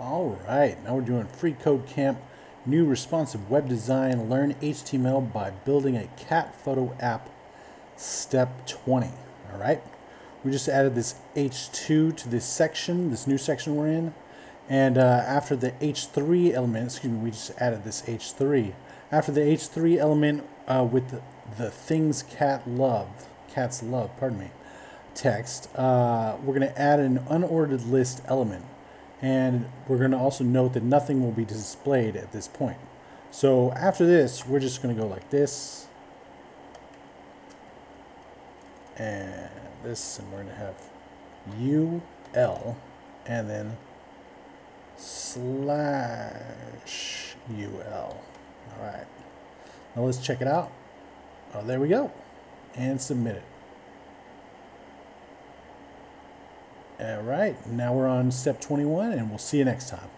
All right, now we're doing Free Code Camp, new responsive web design, learn HTML by building a cat photo app, step 20. All right, we just added this H2 to this section, this new section we're in. And uh, after the H3 element, excuse me, we just added this H3. After the H3 element uh, with the, the things cat love, cats love, pardon me, text, uh, we're going to add an unordered list element. And we're going to also note that nothing will be displayed at this point. So after this, we're just going to go like this. And this, and we're going to have UL, and then slash UL. All right. Now let's check it out. Oh, there we go. And submit it. All right. Now we're on step 21, and we'll see you next time.